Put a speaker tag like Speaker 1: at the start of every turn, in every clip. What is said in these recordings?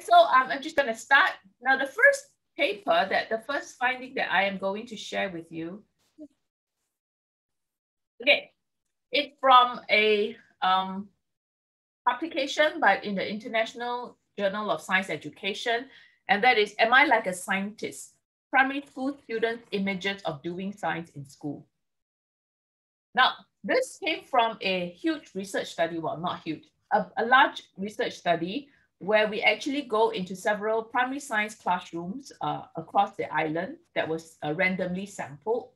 Speaker 1: So um, I'm just going to start. Now, the first paper that the first finding that I am going to share with you. Okay, it's from a um, publication, but in the International Journal of Science Education, and that is, Am I Like a Scientist? Primary school students' images of doing science in school. Now, this came from a huge research study, well, not huge, a, a large research study where we actually go into several primary science classrooms uh, across the island that was uh, randomly sampled.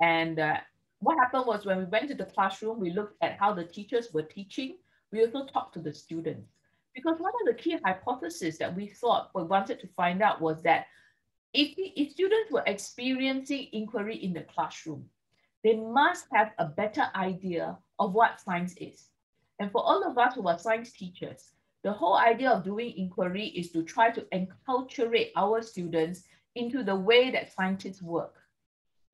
Speaker 1: And uh, what happened was when we went to the classroom, we looked at how the teachers were teaching. We also talked to the students. Because one of the key hypotheses that we thought we wanted to find out was that if, if students were experiencing inquiry in the classroom, they must have a better idea of what science is. And for all of us who are science teachers, the whole idea of doing inquiry is to try to enculturate our students into the way that scientists work.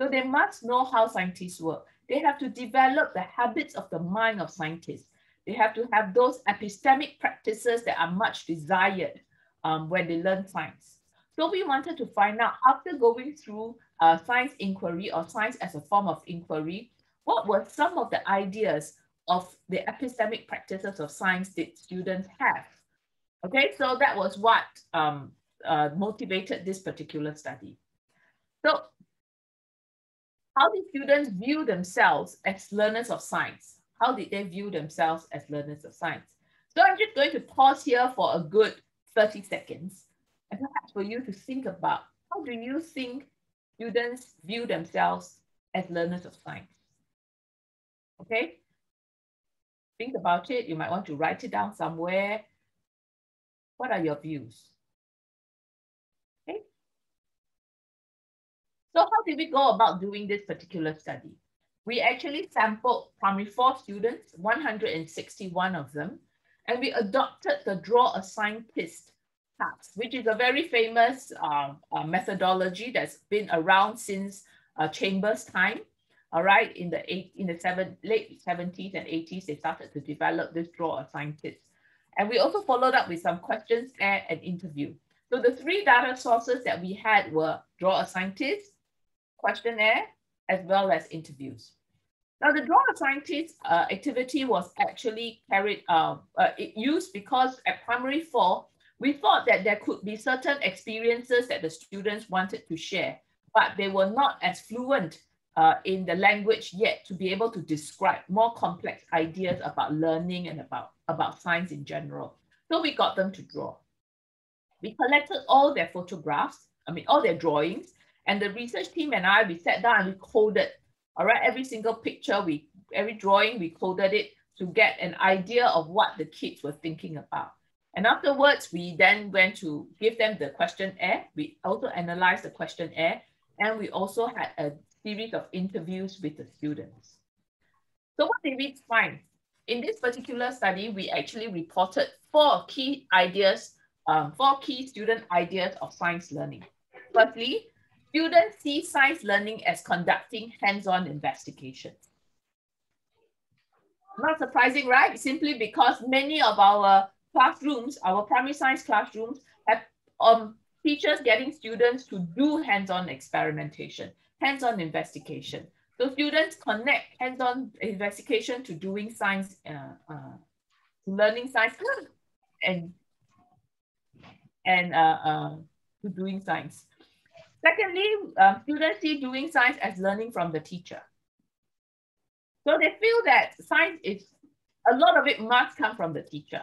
Speaker 1: So they must know how scientists work. They have to develop the habits of the mind of scientists. They have to have those epistemic practices that are much desired um, when they learn science. So we wanted to find out after going through uh, science inquiry or science as a form of inquiry, what were some of the ideas of the epistemic practices of science did students have. Okay, so that was what um, uh, motivated this particular study. So how did students view themselves as learners of science? How did they view themselves as learners of science? So I'm just going to pause here for a good 30 seconds and perhaps for you to think about how do you think students view themselves as learners of science? Okay, think about it. You might want to write it down somewhere. What are your views? Okay. So how did we go about doing this particular study? We actually sampled primary four students, 161 of them, and we adopted the Draw a Scientist task, which is a very famous uh, uh, methodology that's been around since uh, Chambers' time all right, in the eight, in the seven, late 70s and 80s, they started to develop this draw a scientist. And we also followed up with some questions and interview. So the three data sources that we had were draw a scientist, questionnaire, as well as interviews. Now the draw a scientist uh, activity was actually carried, uh, uh, it used because at primary four, we thought that there could be certain experiences that the students wanted to share, but they were not as fluent uh, in the language yet to be able to describe more complex ideas about learning and about, about science in general. So we got them to draw. We collected all their photographs, I mean, all their drawings, and the research team and I, we sat down and we coded, all right, every single picture, we every drawing, we coded it to get an idea of what the kids were thinking about. And afterwards, we then went to give them the questionnaire. We also analyzed the questionnaire, and we also had a series of interviews with the students. So what did we find? In this particular study, we actually reported four key ideas, um, four key student ideas of science learning. Firstly, students see science learning as conducting hands-on investigation. Not surprising, right? Simply because many of our classrooms, our primary science classrooms, have um, teachers getting students to do hands-on experimentation hands-on investigation. So students connect hands-on investigation to doing science, uh, uh, learning science, and and uh, uh, to doing science. Secondly, um, students see doing science as learning from the teacher. So they feel that science is, a lot of it must come from the teacher.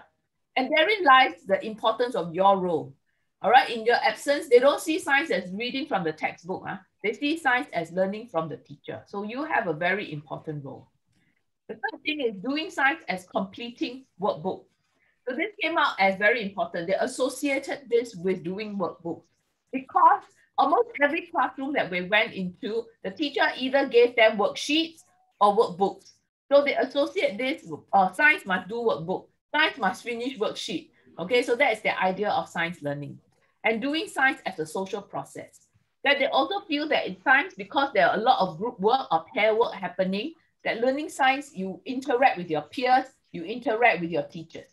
Speaker 1: And therein lies the importance of your role. All right, in your absence, they don't see science as reading from the textbook. Huh? They see science as learning from the teacher. So you have a very important role. The third thing is doing science as completing workbook. So this came out as very important. They associated this with doing workbooks because almost every classroom that we went into, the teacher either gave them worksheets or workbooks. So they associate this, uh, science must do workbook, science must finish worksheet. Okay, so that is the idea of science learning and doing science as a social process that they also feel that in science, because there are a lot of group work or pair work happening, that learning science, you interact with your peers, you interact with your teachers.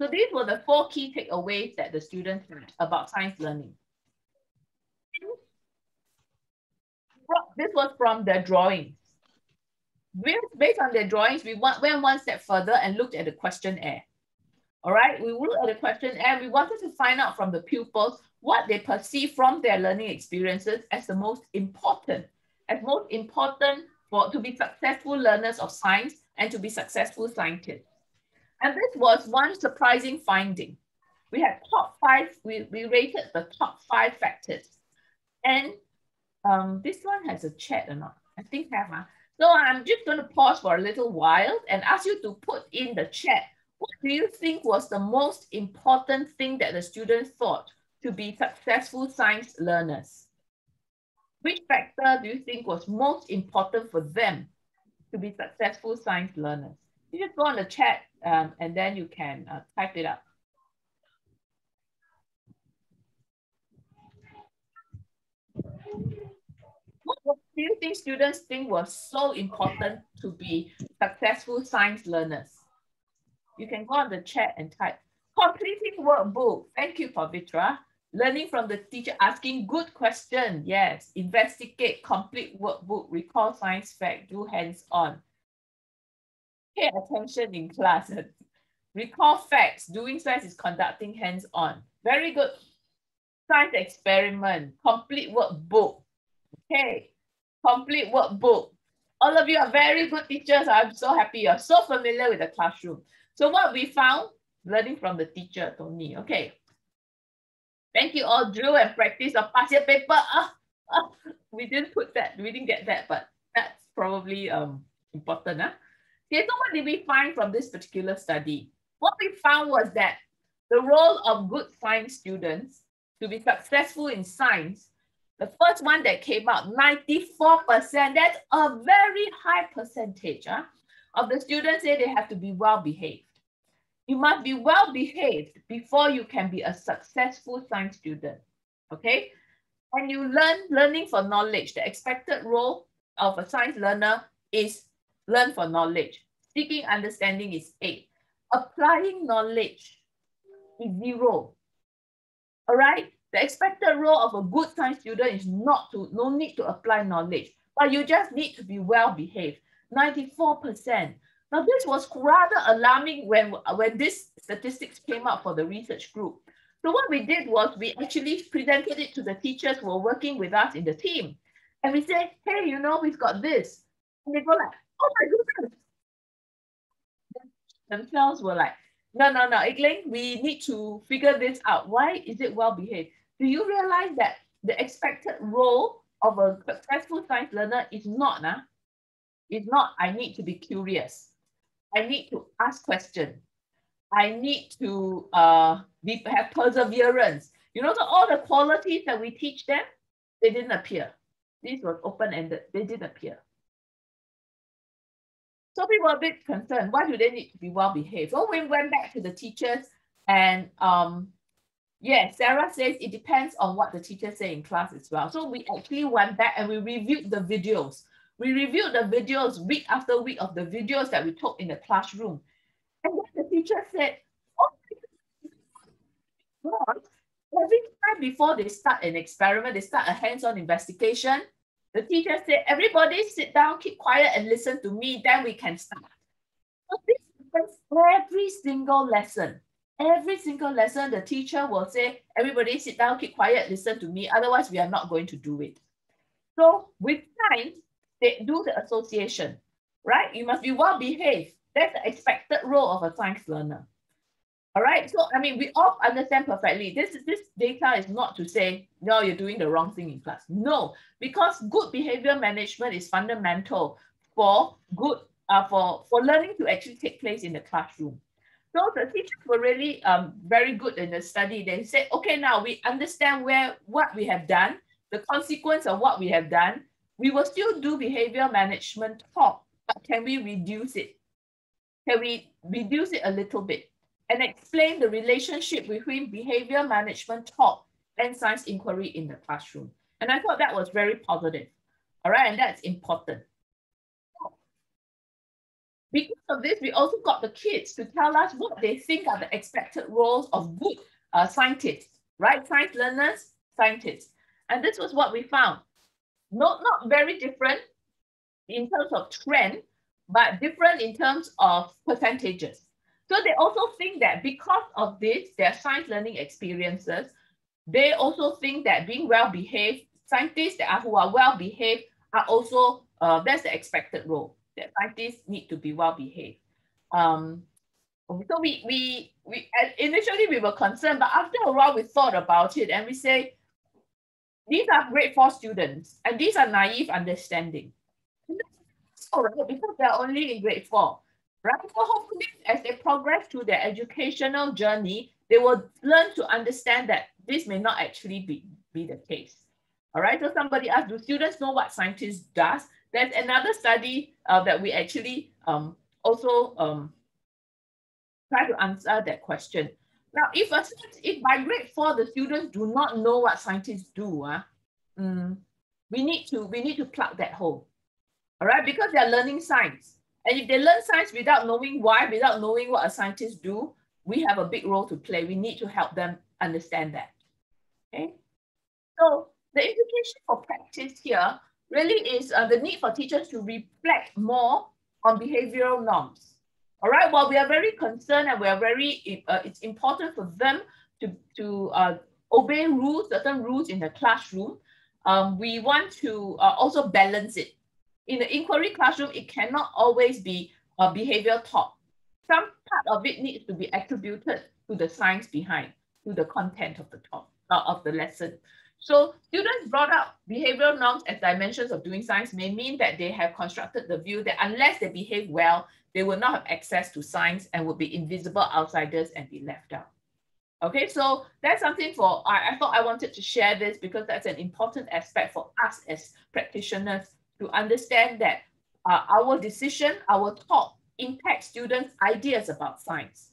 Speaker 1: So these were the four key takeaways that the students had about science learning. This was from the drawings. Based on their drawings, we went one step further and looked at the questionnaire. All right, we looked at the questionnaire. We wanted to find out from the pupils what they perceive from their learning experiences as the most important, as most important for to be successful learners of science and to be successful scientists. And this was one surprising finding. We had top five, we, we rated the top five factors. And um, this one has a chat or not? I think have. Huh? So I'm just going to pause for a little while and ask you to put in the chat. What do you think was the most important thing that the students thought to be successful science learners? Which factor do you think was most important for them to be successful science learners? You just go on the chat um, and then you can uh, type it up. What do you think students think was so important to be successful science learners? You can go on the chat and type completing workbook. Thank you, Pavitra. Learning from the teacher, asking good question. Yes. Investigate, complete workbook, recall science fact, do hands-on pay attention in class. Recall facts. Doing science is conducting hands-on. Very good. Science experiment. Complete workbook. Okay. Complete workbook. All of you are very good teachers. I'm so happy you're so familiar with the classroom. So what we found, learning from the teacher, Tony. Okay. Thank you all. Drill and practice of past year paper. Ah, we didn't put that. We didn't get that, but that's probably um important. Huh? Okay, so what did we find from this particular study? What we found was that the role of good science students to be successful in science, the first one that came out, 94%, that's a very high percentage huh, of the students say they have to be well behaved. You must be well behaved before you can be a successful science student, okay? And you learn learning for knowledge. The expected role of a science learner is learn for knowledge. Seeking understanding is eight. Applying knowledge is zero. All right? The expected role of a good science student is not to, no need to apply knowledge, but you just need to be well behaved. 94%. Now, this was rather alarming when, when this statistics came out for the research group. So what we did was we actually presented it to the teachers who were working with us in the team. And we said, hey, you know, we've got this. And they go like, oh my goodness. Themselves were like, no, no, no, Aik Ling, we need to figure this out. Why is it well behaved? Do you realize that the expected role of a successful science learner is not, nah? It's not, I need to be curious. I need to ask questions. I need to uh, be, have perseverance. You know, the, all the qualities that we teach them, they didn't appear. This was open-ended. They didn't appear. So people were a bit concerned. Why do they need to be well behaved? So we went back to the teachers and um, yeah, Sarah says it depends on what the teachers say in class as well. So we actually went back and we reviewed the videos. We reviewed the videos week after week of the videos that we took in the classroom. And then the teacher said, oh, every time before they start an experiment, they start a hands-on investigation, the teacher said, everybody sit down, keep quiet and listen to me, then we can start. So this happens every single lesson. Every single lesson, the teacher will say, everybody sit down, keep quiet, listen to me, otherwise we are not going to do it. So with time, they do the association, right? You must be well behaved. That's the expected role of a science learner. All right. So, I mean, we all understand perfectly. This, this data is not to say, no, you're doing the wrong thing in class. No, because good behavior management is fundamental for good, uh, for, for learning to actually take place in the classroom. So the teachers were really um, very good in the study. They said, okay, now we understand where what we have done, the consequence of what we have done. We will still do behavior management talk, but can we reduce it? Can we reduce it a little bit? and explain the relationship between behavior management talk and science inquiry in the classroom. And I thought that was very positive. All right, and that's important. because of this, we also got the kids to tell us what they think are the expected roles of good uh, scientists, right? Science learners, scientists. And this was what we found. Not, not very different in terms of trend, but different in terms of percentages. So they also think that because of this, their science learning experiences, they also think that being well-behaved, scientists that are who are well-behaved are also, uh, that's the expected role, that scientists need to be well-behaved. Um, so we, we, we initially we were concerned, but after a while we thought about it and we say, these are grade four students and these are naive understanding. All right, because they're only in grade four, right? So hopefully as they progress through their educational journey, they will learn to understand that this may not actually be, be the case. All right, so somebody asked, do students know what scientists does? There's another study uh, that we actually um, also um, try to answer that question. Now, if, a, if by grade four, the students do not know what scientists do, uh, mm, we, need to, we need to plug that hole, all right? Because they're learning science. And if they learn science without knowing why, without knowing what a scientist do, we have a big role to play. We need to help them understand that, okay? So the implication for practice here really is uh, the need for teachers to reflect more on behavioral norms. All right, well, we are very concerned and we are very, uh, it's important for them to, to uh, obey rules, certain rules in the classroom. Um, we want to uh, also balance it. In the inquiry classroom, it cannot always be a behavior taught. Some part of it needs to be attributed to the science behind, to the content of the talk, uh, of the lesson. So students brought up behavioral norms as dimensions of doing science may mean that they have constructed the view that unless they behave well, they will not have access to science and would be invisible outsiders and be left out. Okay, so that's something for, I, I thought I wanted to share this because that's an important aspect for us as practitioners to understand that uh, our decision, our talk impact students' ideas about science.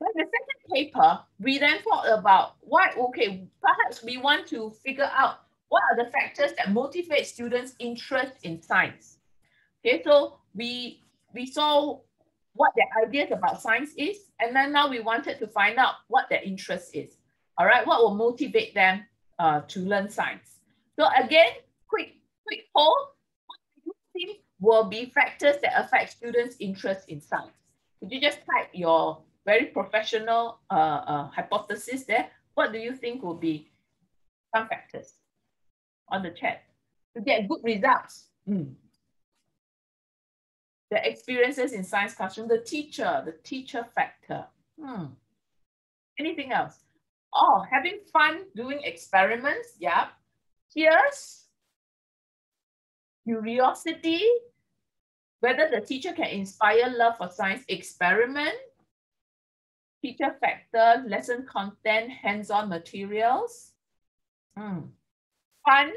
Speaker 1: But the paper, we then thought about why, okay, perhaps we want to figure out what are the factors that motivate students' interest in science. Okay, so we we saw what their ideas about science is, and then now we wanted to find out what their interest is. All right, what will motivate them uh, to learn science? So again, quick quick poll. What do you think will be factors that affect students' interest in science? Could you just type your very professional uh, uh, hypothesis there? What do you think will be some factors on the chat to get good results? Mm the experiences in science classroom, the teacher, the teacher factor. Hmm. Anything else? Oh, having fun doing experiments. Yeah. Here's curiosity, whether the teacher can inspire love for science experiment, teacher factor, lesson content, hands-on materials. Hmm. Fun,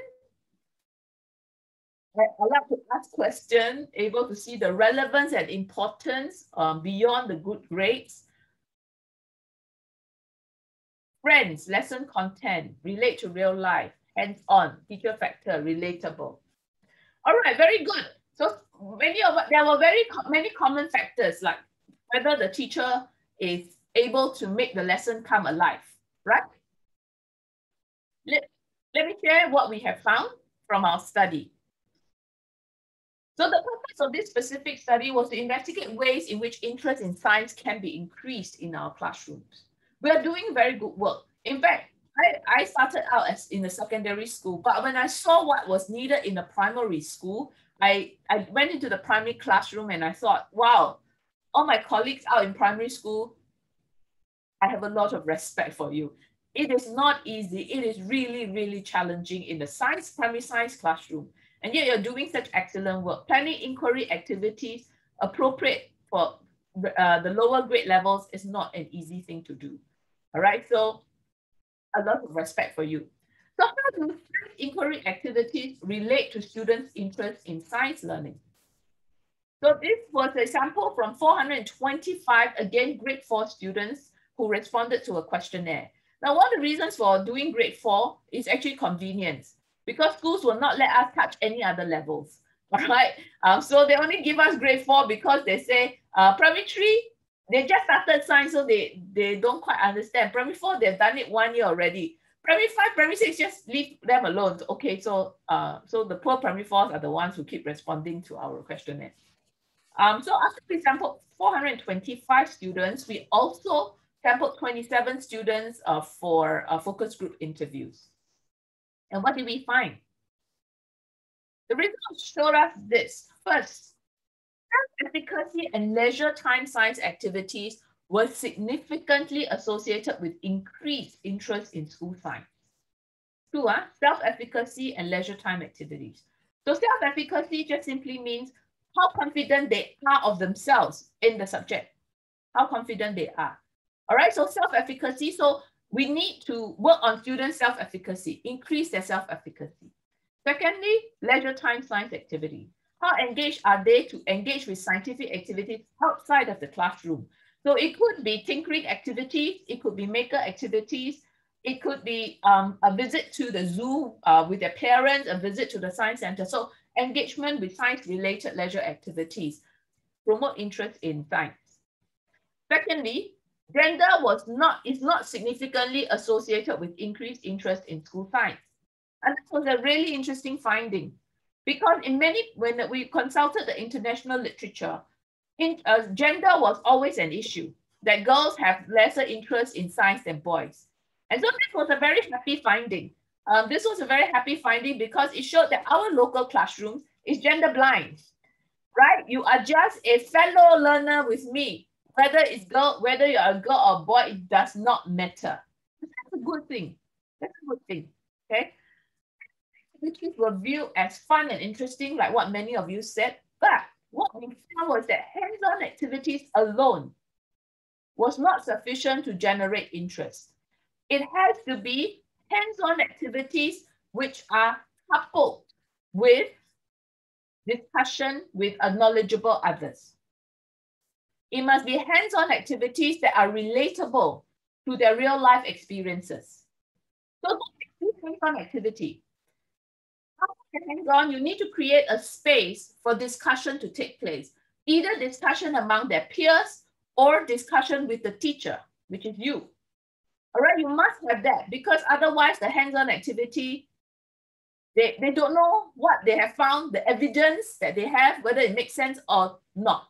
Speaker 1: I, I like to ask questions, able to see the relevance and importance um, beyond the good grades. Friends, lesson content, relate to real life, hands-on, teacher factor, relatable. All right, very good. So many of there were very many common factors like whether the teacher is able to make the lesson come alive, right? Let, let me share what we have found from our study. So the purpose of this specific study was to investigate ways in which interest in science can be increased in our classrooms. We are doing very good work. In fact, I, I started out as in the secondary school, but when I saw what was needed in the primary school, I, I went into the primary classroom and I thought, wow, all my colleagues out in primary school, I have a lot of respect for you. It is not easy. It is really, really challenging in the science, primary science classroom. And yet you're doing such excellent work. Planning inquiry activities appropriate for uh, the lower grade levels is not an easy thing to do. All right, so a lot of respect for you. So how do inquiry activities relate to students' interest in science learning? So this was a sample from 425, again, grade four students who responded to a questionnaire. Now, one of the reasons for doing grade four is actually convenience because schools will not let us touch any other levels. All right. Um, so they only give us grade four because they say uh, primary three, they just started science, so they, they don't quite understand. Primary four, they've done it one year already. Primary five, primary six, just leave them alone. Okay, so uh, so the poor primary fours are the ones who keep responding to our questionnaire. Um, so after we sampled 425 students, we also sampled 27 students uh, for uh, focus group interviews. And what did we find? The results showed us this. First, self-efficacy and leisure time science activities were significantly associated with increased interest in school science. Two, uh, self-efficacy and leisure time activities. So self-efficacy just simply means how confident they are of themselves in the subject, how confident they are. All right, so self-efficacy. So we need to work on student self-efficacy, increase their self-efficacy. Secondly, leisure time science activity. How engaged are they to engage with scientific activities outside of the classroom? So it could be tinkering activities, it could be maker activities, it could be um, a visit to the zoo uh, with their parents, a visit to the science center. So engagement with science-related leisure activities, promote interest in science. Secondly, gender was not, is not significantly associated with increased interest in school science. And this was a really interesting finding because in many, when we consulted the international literature, in, uh, gender was always an issue, that girls have lesser interest in science than boys. And so this was a very happy finding. Um, this was a very happy finding because it showed that our local classrooms is gender blind, right? You are just a fellow learner with me. Whether it's girl, whether you're a girl or a boy, it does not matter. That's a good thing. That's a good thing, okay? Activities were viewed as fun and interesting, like what many of you said, but what we found was that hands-on activities alone was not sufficient to generate interest. It has to be hands-on activities which are coupled with discussion with knowledgeable others. It must be hands-on activities that are relatable to their real life experiences. So hands-on activity. Hands-on, you need to create a space for discussion to take place, either discussion among their peers or discussion with the teacher, which is you. All right, you must have that because otherwise the hands-on activity, they, they don't know what they have found, the evidence that they have, whether it makes sense or not.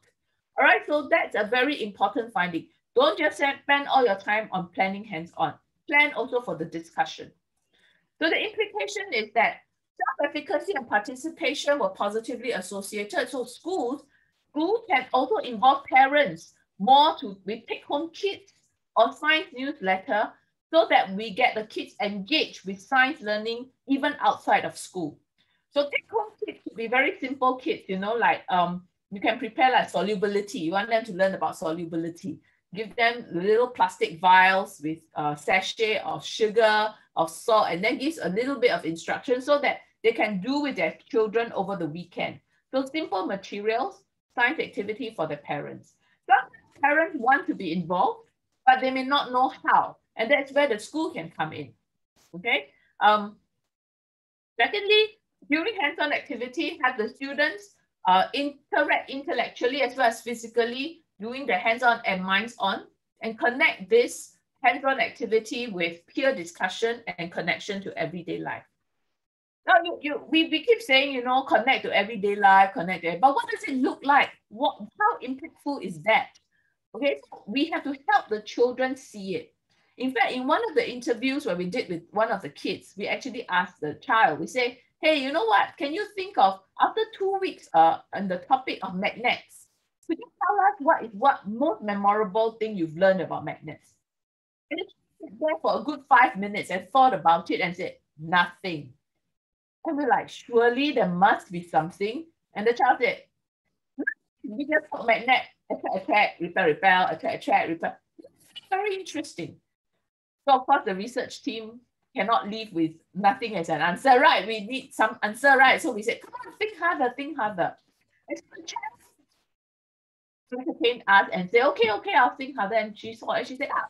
Speaker 1: All right, so that's a very important finding. Don't just spend all your time on planning hands-on. Plan also for the discussion. So the implication is that self-efficacy and participation were positively associated. So schools, schools can also involve parents more to with take-home kits or science newsletter so that we get the kids engaged with science learning even outside of school. So take home kits could be very simple kits, you know, like um, you can prepare like solubility. You want them to learn about solubility. Give them little plastic vials with uh, sachet of sugar, of salt, and then gives a little bit of instruction so that they can do with their children over the weekend. So simple materials, science activity for the parents. Some parents want to be involved, but they may not know how. And that's where the school can come in. Okay. Um, secondly, during hands-on activity, have the students uh, interact intellectually as well as physically, doing the hands-on and minds-on, and connect this hands-on activity with peer discussion and connection to everyday life. Now, you, you, we, we keep saying, you know, connect to everyday life, connect to, but what does it look like? What, how impactful is that? Okay, so we have to help the children see it. In fact, in one of the interviews where we did with one of the kids, we actually asked the child, we say, hey, you know what? Can you think of after two weeks uh, on the topic of magnets, could you tell us what is what most memorable thing you've learned about magnets? And it there for a good five minutes and thought about it and said, nothing. And we're like, surely there must be something. And the child said, we just put magnet, attack, attack, repel, repel, attack, attack, repel. Very interesting. So of course the research team cannot leave with nothing as an answer, right? We need some answer, right? So we said, come on, think harder, think harder. And so the came us and said, okay, okay, I'll think harder. And she saw and she said, ah,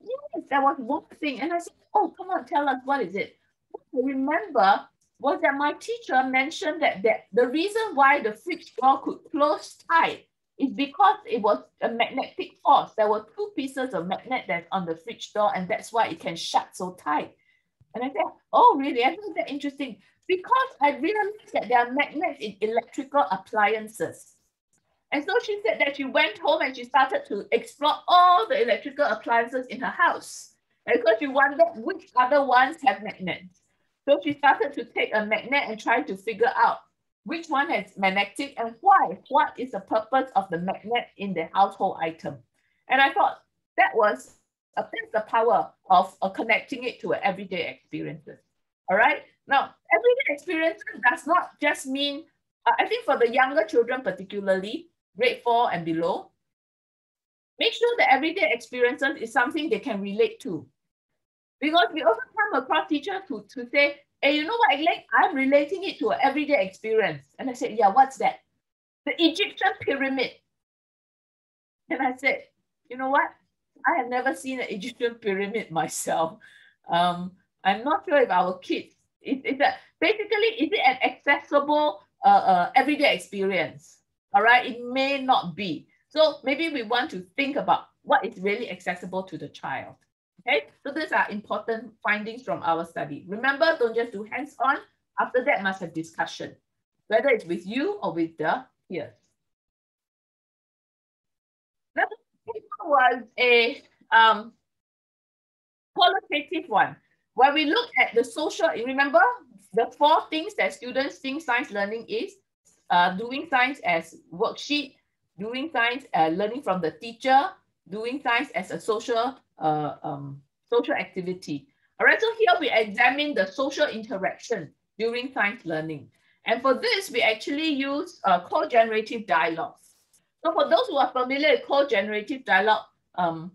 Speaker 1: yes, there was one thing. And I said, oh, come on, tell us, what is it? What I remember was that my teacher mentioned that, that the reason why the fridge door could close tight is because it was a magnetic force. There were two pieces of magnet that's on the fridge door, and that's why it can shut so tight. And I said, oh, really? I find that interesting because I realized that there are magnets in electrical appliances. And so she said that she went home and she started to explore all the electrical appliances in her house. And because she wondered which other ones have magnets. So she started to take a magnet and try to figure out which one has magnetic and why. What is the purpose of the magnet in the household item? And I thought that was uh, that's the power of uh, connecting it to everyday experiences. All right. Now, everyday experiences does not just mean, uh, I think for the younger children particularly, grade four and below, make sure that everyday experiences is something they can relate to. Because we often come across teachers who to say, hey, you know what, like, I'm relating it to an everyday experience. And I said, yeah, what's that? The Egyptian pyramid. And I said, you know what? I have never seen an Egyptian pyramid myself. Um, I'm not sure if our kids, it, it's a, basically, is it an accessible uh, uh, everyday experience? All right, it may not be. So maybe we want to think about what is really accessible to the child. Okay, so these are important findings from our study. Remember, don't just do hands-on. After that, must have discussion, whether it's with you or with the peers. Was a um, qualitative one, where we look at the social, remember the four things that students think science learning is, uh, doing science as worksheet, doing science, uh, learning from the teacher, doing science as a social, uh, um, social activity. All right, so here we examine the social interaction during science learning. And for this, we actually use uh, co-generative dialogues. So for those who are familiar with co-generative dialogue, um,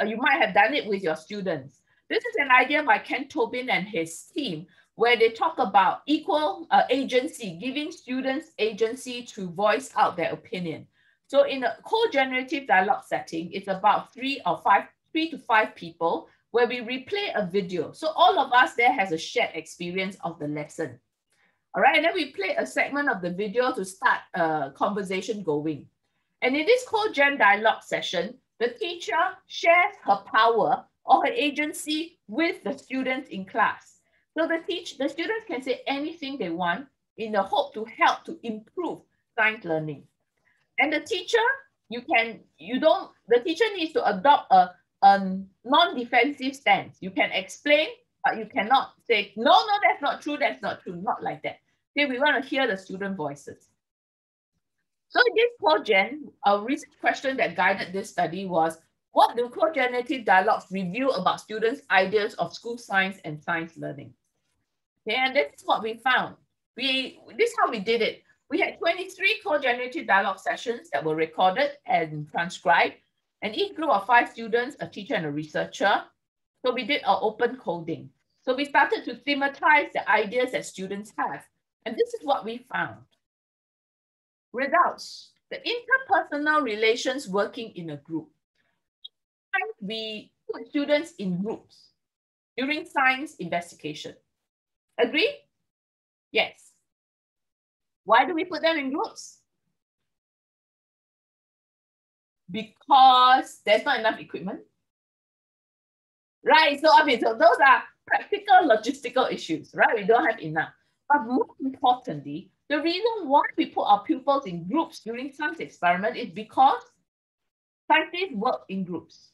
Speaker 1: uh, you might have done it with your students. This is an idea by Ken Tobin and his team, where they talk about equal uh, agency, giving students agency to voice out their opinion. So in a co-generative dialogue setting, it's about three or five, three to five people where we replay a video. So all of us there has a shared experience of the lesson. All right, and then we play a segment of the video to start a conversation going. And in this co-gen dialogue session, the teacher shares her power or her agency with the students in class. So the teach the students can say anything they want in the hope to help to improve science learning. And the teacher, you can, you don't, the teacher needs to adopt a, a non-defensive stance. You can explain, but you cannot say, no, no, that's not true, that's not true, not like that. Okay, we want to hear the student voices. So in this co-gen, a research question that guided this study was, what do co-generative dialogues reveal about students' ideas of school science and science learning? Okay, and this is what we found. We, this is how we did it. We had 23 co-generative dialogue sessions that were recorded and transcribed, and each group of five students, a teacher and a researcher. So we did our open coding. So we started to thematize the ideas that students have. And this is what we found. Results, the interpersonal relations working in a group. We put students in groups during science investigation. Agree? Yes. Why do we put them in groups? Because there's not enough equipment. Right, so I mean, so those are practical logistical issues, right? We don't have enough. But more importantly, the reason why we put our pupils in groups during science experiment is because scientists work in groups.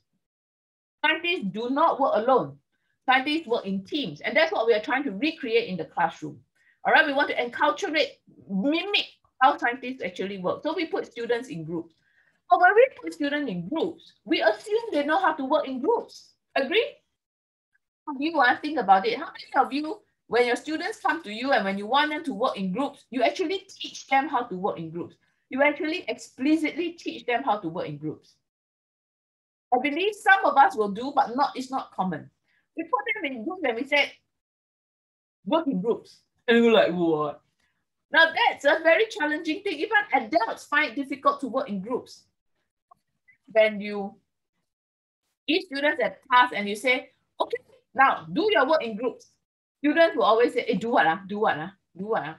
Speaker 1: Scientists do not work alone. Scientists work in teams, and that's what we are trying to recreate in the classroom. All right, we want to enculturate, mimic how scientists actually work. So we put students in groups. But when we put students in groups, we assume they know how to work in groups. Agree? You want to think about it? How many of you when your students come to you and when you want them to work in groups, you actually teach them how to work in groups. You actually explicitly teach them how to work in groups. I believe some of us will do, but not it's not common. We put them in groups and we said, work in groups. And we're like, what? Now that's a very challenging thing. Even adults find difficult to work in groups. When you give students a task and you say, okay, now do your work in groups students will always say, hey, do what? Uh? Do what? Uh? Do what? Uh?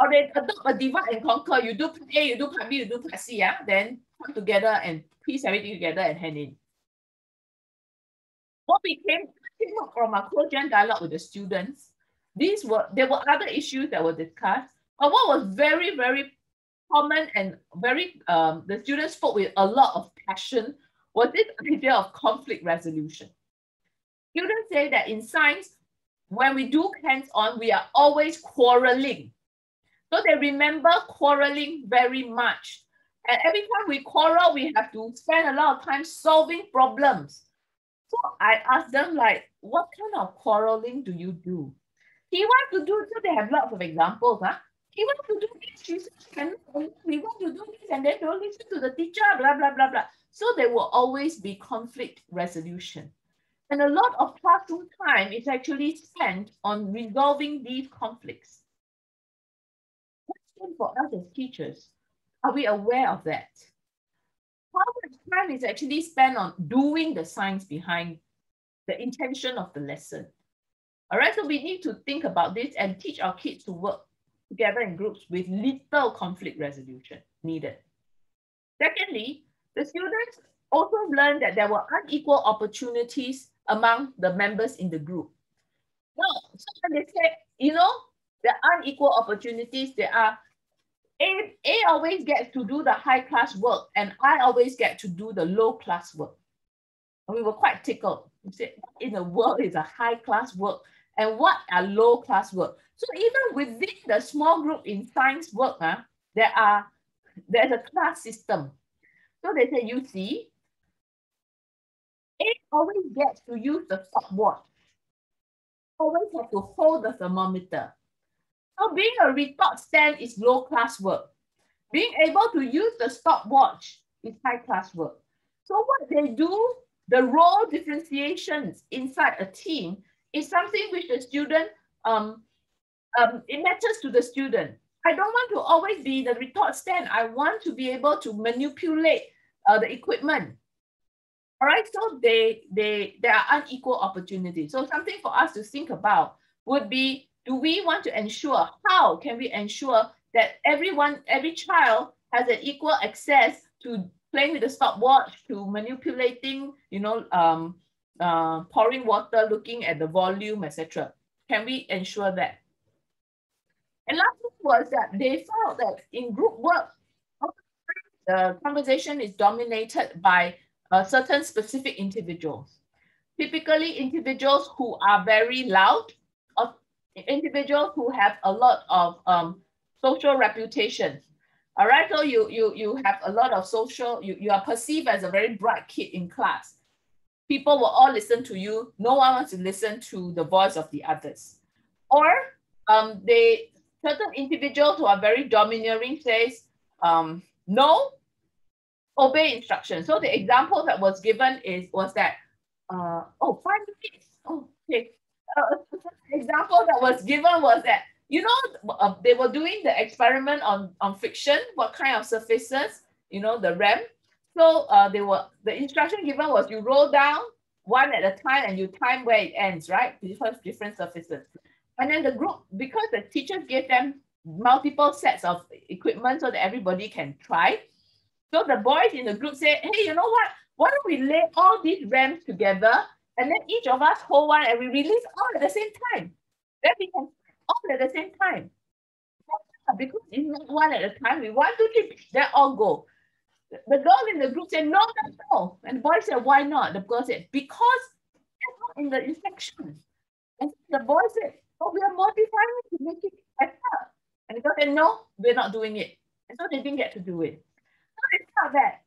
Speaker 1: Or they adopt a divide and conquer. You do part A, you do part B, you do part C. Yeah? Then come together and piece everything together and hand in. What became from a closed dialogue with the students, these were there were other issues that were discussed. But what was very, very common and very um, the students spoke with a lot of passion was this idea of conflict resolution. Students say that in science, when we do hands-on, we are always quarreling. So they remember quarreling very much. And every time we quarrel, we have to spend a lot of time solving problems. So I asked them like, what kind of quarreling do you do? He wants to do, so they have lots of examples. Huh? He wants to do this, she says, we want to do this, and then don't listen to the teacher, blah, blah, blah, blah. So there will always be conflict resolution. And a lot of classroom time is actually spent on resolving these conflicts. Question for us as teachers, are we aware of that? How much time is actually spent on doing the science behind the intention of the lesson? All right, so we need to think about this and teach our kids to work together in groups with little conflict resolution needed. Secondly, the students also learned that there were unequal opportunities among the members in the group. No, so when they say, you know, the unequal opportunities, there are A, A always gets to do the high class work and I always get to do the low class work. And we were quite tickled. We said, what in the world is a high class work and what are low class work? So even within the small group in science work, uh, there are there's a class system. So they say, you see, it always gets to use the stopwatch. Always have to hold the thermometer. So being a retort stand is low class work. Being able to use the stopwatch is high class work. So what they do, the role differentiations inside a team is something which the student, um, um, it matters to the student. I don't want to always be the retort stand. I want to be able to manipulate uh, the equipment. All right, so they, they, there are unequal opportunities. So something for us to think about would be, do we want to ensure, how can we ensure that everyone, every child has an equal access to playing with the stopwatch, to manipulating, you know, um, uh, pouring water, looking at the volume, etc. Can we ensure that? And last one was that they felt that in group work, the conversation is dominated by uh, certain specific individuals. Typically individuals who are very loud, or individuals who have a lot of um, social reputation. All right, so you, you, you have a lot of social, you, you are perceived as a very bright kid in class. People will all listen to you. No one wants to listen to the voice of the others. Or um, they certain individuals who are very domineering says, um, no, obey instructions. So the example that was given is was that uh, oh five minutes. Oh, okay. Uh, example that was given was that you know uh, they were doing the experiment on on friction. What kind of surfaces? You know the ramp. So uh, they were the instruction given was you roll down one at a time and you time where it ends, right? Because different surfaces. And then the group, because the teachers gave them multiple sets of equipment so that everybody can try, so the boys in the group said, hey, you know what? Why don't we lay all these rams together and then each of us hold one and we release all at the same time. Then we can all at the same time. Because it's not one at a time. We want to three, then all go. The girl in the group said, no, no, no. And the boy said, why not? The girl said, because it's not in the instructions. And the boy said, oh, we are modifying to make it better. And the girl said, no, we're not doing it. And so they didn't get to do it that.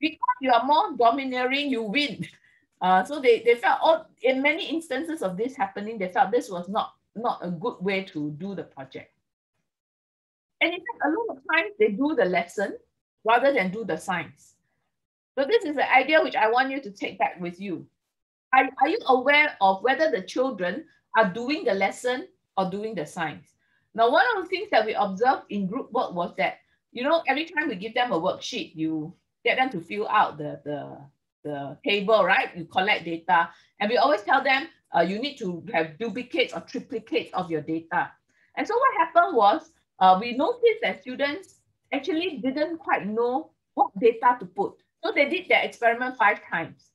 Speaker 1: Because you are more domineering, you win. Uh, so they, they felt, all, in many instances of this happening, they felt this was not, not a good way to do the project. And in fact, a lot of times they do the lesson rather than do the science. So this is the idea which I want you to take back with you. Are, are you aware of whether the children are doing the lesson or doing the science? Now, one of the things that we observed in group work was that you know, every time we give them a worksheet, you get them to fill out the, the, the table, right? You collect data. And we always tell them, uh, you need to have duplicates or triplicates of your data. And so what happened was uh, we noticed that students actually didn't quite know what data to put. So they did their experiment five times.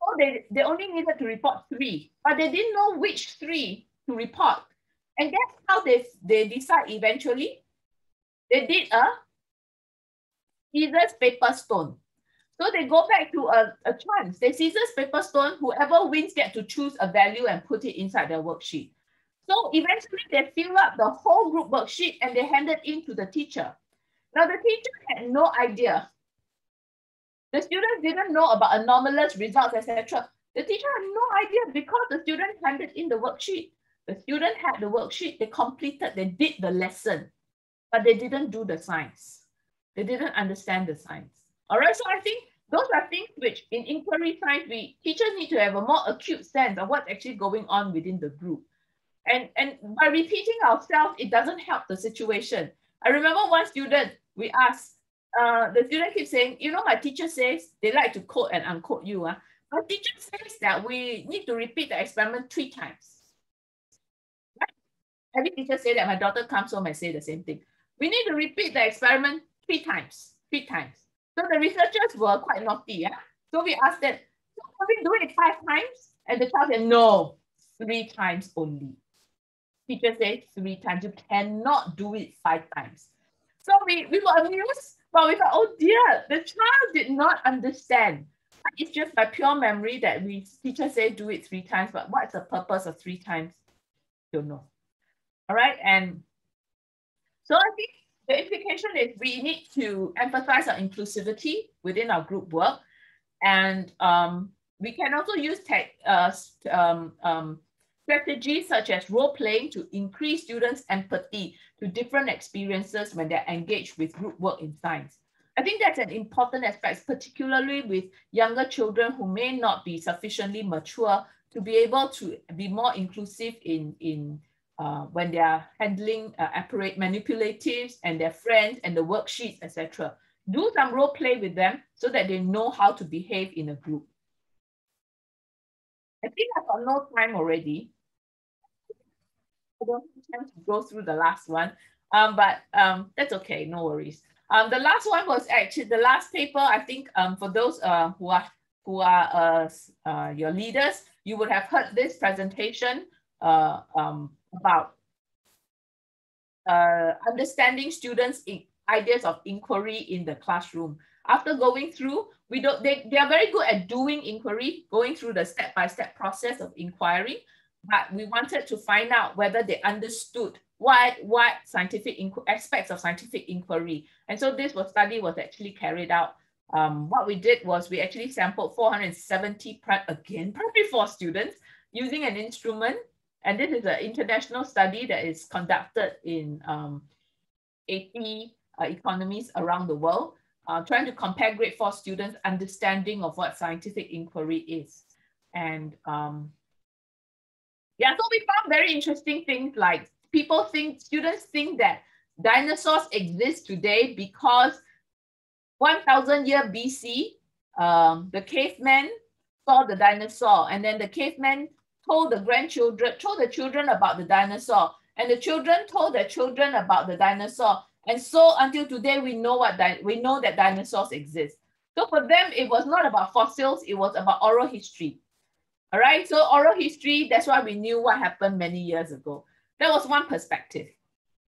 Speaker 1: So they, they only needed to report three, but they didn't know which three to report. And that's how they, they decide eventually. They did a scissors, paper, stone. So they go back to a, a chance. They scissors, paper, stone. Whoever wins get to choose a value and put it inside their worksheet. So eventually they fill up the whole group worksheet and they hand it in to the teacher. Now the teacher had no idea. The students didn't know about anomalous results, etc. The teacher had no idea because the student handed in the worksheet. The student had the worksheet, they completed, they did the lesson, but they didn't do the science. They didn't understand the science. All right, so I think those are things which in inquiry science, we teachers need to have a more acute sense of what's actually going on within the group. And, and by repeating ourselves, it doesn't help the situation. I remember one student, we asked, uh, the student keeps saying, you know, my teacher says they like to quote and unquote you. Uh. My teacher says that we need to repeat the experiment three times. Right? Every teacher say that my daughter comes home and say the same thing. We need to repeat the experiment three times, three times. So the researchers were quite naughty. Yeah? So we asked them, so can we do it five times? And the child said, no, three times only. Teacher said three times. You cannot do it five times. So we, we were amused, but we thought, oh dear, the child did not understand. It's just by pure memory that we teacher say do it three times, but what's the purpose of three times? Don't know. All right, and so I think the implication is we need to emphasize our inclusivity within our group work. And um, we can also use tech, uh, um, um, strategies such as role playing to increase students' empathy to different experiences when they're engaged with group work in science. I think that's an important aspect, particularly with younger children who may not be sufficiently mature to be able to be more inclusive in, in uh, when they are handling uh, apparate manipulatives and their friends and the worksheets, etc. Do some role play with them so that they know how to behave in a group. I think I've got no time already. I don't have time to go through the last one, um, but um, that's okay, no worries. Um, the last one was actually the last paper. I think um, for those uh, who are who are uh, uh, your leaders, you would have heard this presentation uh, um, about uh, understanding students' ideas of inquiry in the classroom. After going through, we don't, they, they are very good at doing inquiry, going through the step-by-step -step process of inquiry, but we wanted to find out whether they understood what, what scientific aspects of scientific inquiry. And so this was, study was actually carried out. Um, what we did was we actually sampled 470, again, primary four students using an instrument and this is an international study that is conducted in um, 80 uh, economies around the world, uh, trying to compare grade four students' understanding of what scientific inquiry is. And um, yeah, so we found very interesting things like people think, students think that dinosaurs exist today because 1000 year BC, um, the caveman saw the dinosaur and then the caveman told the grandchildren, told the children about the dinosaur, and the children told their children about the dinosaur. And so until today, we know what we know that dinosaurs exist. So for them, it was not about fossils, it was about oral history. All right, so oral history, that's why we knew what happened many years ago. That was one perspective.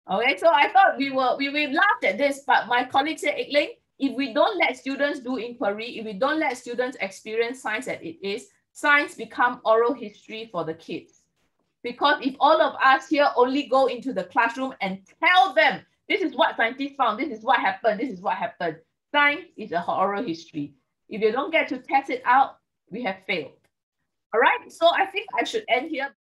Speaker 1: Okay, so I thought we were we, we laughed at this, but my colleague said, Aik Ling, if we don't let students do inquiry, if we don't let students experience science as it is, science become oral history for the kids. Because if all of us here only go into the classroom and tell them, this is what scientists found, this is what happened, this is what happened, science is a oral history. If you don't get to test it out, we have failed. All right, so I think I should end here.